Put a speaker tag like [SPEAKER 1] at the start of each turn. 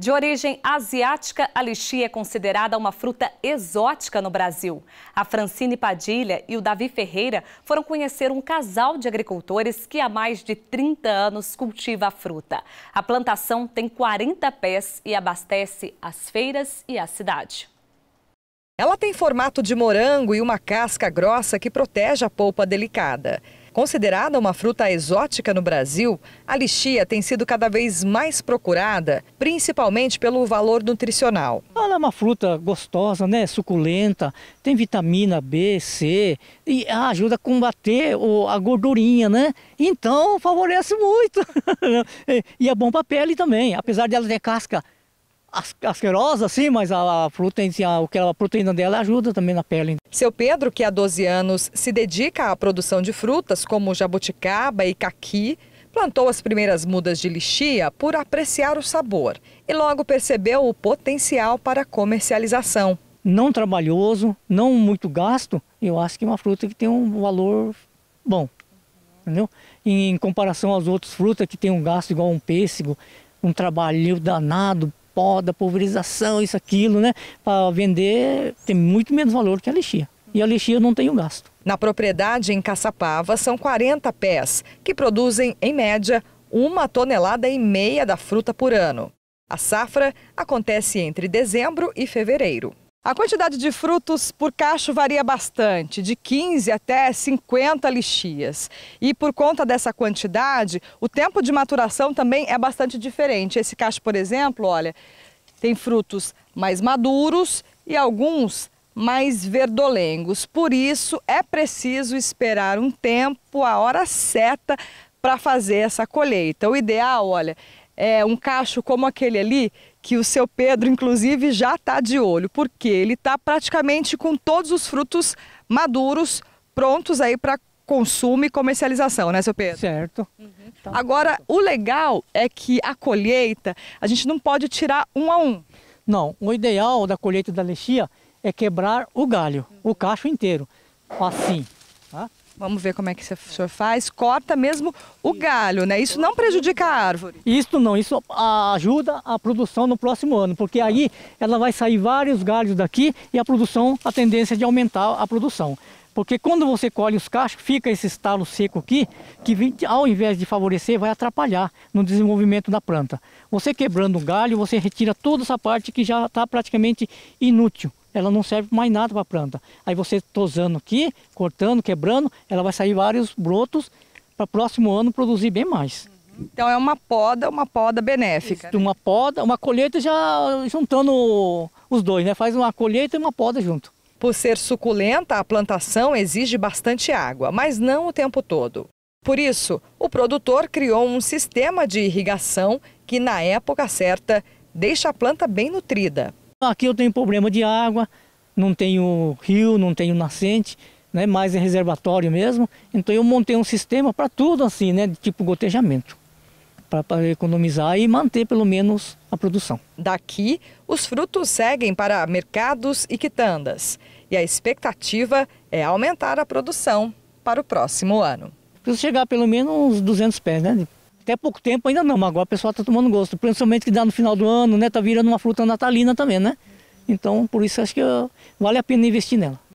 [SPEAKER 1] De origem asiática, a lixia é considerada uma fruta exótica no Brasil. A Francine Padilha e o Davi Ferreira foram conhecer um casal de agricultores que há mais de 30 anos cultiva a fruta. A plantação tem 40 pés e abastece as feiras e a cidade.
[SPEAKER 2] Ela tem formato de morango e uma casca grossa que protege a polpa delicada. Considerada uma fruta exótica no Brasil, a lixia tem sido cada vez mais procurada, principalmente pelo valor nutricional.
[SPEAKER 3] Ela é uma fruta gostosa, né? suculenta, tem vitamina B, C e ajuda a combater a gordurinha, né? Então favorece muito. e é bom para a pele também, apesar dela ter casca asquerosa, assim, mas a, a fruta em si, a, a proteína dela ajuda também na pele.
[SPEAKER 2] Seu Pedro, que há 12 anos se dedica à produção de frutas como jabuticaba e caqui, plantou as primeiras mudas de lixia por apreciar o sabor e logo percebeu o potencial para comercialização.
[SPEAKER 3] Não trabalhoso, não muito gasto, eu acho que é uma fruta que tem um valor bom, entendeu? Em comparação às outras frutas que tem um gasto igual um pêssego, um trabalho danado poda, pulverização, isso, aquilo, né? Para vender tem muito menos valor que a lixia. E a lixia não tem o gasto.
[SPEAKER 2] Na propriedade em Caçapava são 40 pés, que produzem, em média, uma tonelada e meia da fruta por ano. A safra acontece entre dezembro e fevereiro. A quantidade de frutos por cacho varia bastante, de 15 até 50 lixias. E por conta dessa quantidade, o tempo de maturação também é bastante diferente. Esse cacho, por exemplo, olha, tem frutos mais maduros e alguns mais verdolengos. Por isso, é preciso esperar um tempo, a hora certa, para fazer essa colheita. O ideal, olha, é um cacho como aquele ali, que o seu Pedro, inclusive, já está de olho, porque ele está praticamente com todos os frutos maduros, prontos aí para consumo e comercialização, né, seu Pedro?
[SPEAKER 3] Certo.
[SPEAKER 2] Uhum. Tá. Agora, o legal é que a colheita, a gente não pode tirar um a um.
[SPEAKER 3] Não, o ideal da colheita da lexia é quebrar o galho, uhum. o cacho inteiro, assim?
[SPEAKER 2] Vamos ver como é que o senhor faz. Corta mesmo o galho, né? Isso não prejudica a árvore.
[SPEAKER 3] Isso não, isso ajuda a produção no próximo ano, porque aí ela vai sair vários galhos daqui e a produção, a tendência de aumentar a produção. Porque quando você colhe os cachos, fica esse estalo seco aqui, que ao invés de favorecer, vai atrapalhar no desenvolvimento da planta. Você quebrando o galho, você retira toda essa parte que já está praticamente inútil ela não serve mais nada para a planta. Aí você tosando aqui, cortando, quebrando, ela vai sair vários brotos para o próximo ano produzir bem mais.
[SPEAKER 2] Então é uma poda, uma poda benéfica.
[SPEAKER 3] Uma poda, uma colheita já juntando os dois, né? Faz uma colheita e uma poda junto.
[SPEAKER 2] Por ser suculenta, a plantação exige bastante água, mas não o tempo todo. Por isso, o produtor criou um sistema de irrigação que, na época certa, deixa a planta bem nutrida.
[SPEAKER 3] Aqui eu tenho problema de água, não tenho rio, não tenho nascente, né, mais é reservatório mesmo. Então eu montei um sistema para tudo assim, né, de tipo gotejamento, para economizar e manter pelo menos a produção.
[SPEAKER 2] Daqui, os frutos seguem para mercados e quitandas. E a expectativa é aumentar a produção para o próximo ano.
[SPEAKER 3] Preciso chegar a pelo menos uns 200 pés, né? Até pouco tempo ainda não, mas agora o pessoal está tomando gosto. Principalmente que dá no final do ano, né? Tá virando uma fruta natalina também, né? Então, por isso acho que vale a pena investir nela.